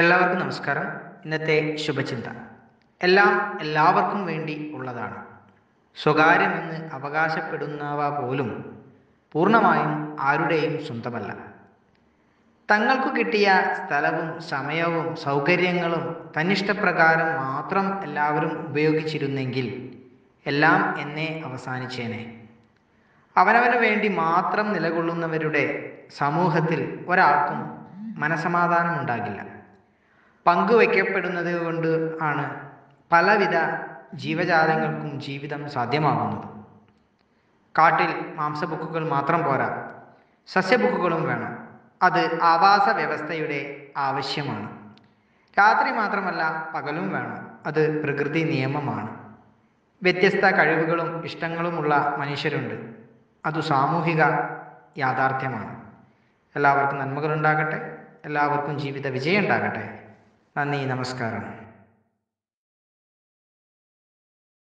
എല്ലാവർക്കും നമസ്കാരം. ഇന്നത്തെ ശുഭചിന്ത. എല്ലാം എല്ലാവർക്കും വേണ്ടി ഉള്ളതാണ്. സ്വകാര്യമെന്ന് അവകാശപ്പെടുന്നവ പോലും പൂർണമായും ആരുടെയും സ്വന്തമല്ല. തങ്ങൾക്ക് കിട്ടിയ സ്ഥലവും സമയവും സൗകര്യങ്ങളും തന്നിഷ്ടപ്രകാരം മാത്രം എല്ലാവരും ഉപയോഗിച്ചിരുന്നെങ്കിൽ എല്ലാം എന്നെ അവസാനിച്ചേനെ. അവനവന് വേണ്ടി മാത്രം നിലകൊള്ളുന്നവരുടെ സമൂഹത്തിൽ ഒരാൾക്കും മനസമാധാനം ഉണ്ടാകില്ല പങ്കുവയ്ക്കപ്പെടുന്നത് കൊണ്ട് ആണ് പലവിധ ജീവജാലങ്ങൾക്കും ജീവിതം സാധ്യമാകുന്നത്. കാട്ടിൽ മാംസബുക്കുകൾ മാത്രം പോരാ സസ്യബുക്കുകളും വേണം. അത് ആവാസ വ്യവസ്ഥയുടെ ആവശ്യമാണ്. രാത്രി മാത്രമല്ല പകലും വേണം. അത് പ്രകൃതി നിയമമാണ്. വ്യത്യസ്ത കഴിവുകളും ഇഷ്ടങ്ങളുമുള്ള മനുഷ്യരുണ്ട്. അത് സാമൂഹിക യാഥാർത്ഥ്യമാണ്. എല്ലാവർക്കും നന്മകളുണ്ടാകട്ടെ. എല്ലാവർക്കും ജീവിത വിജയം ഉണ്ടാകട്ടെ നന്ദി നമസ്കാരം.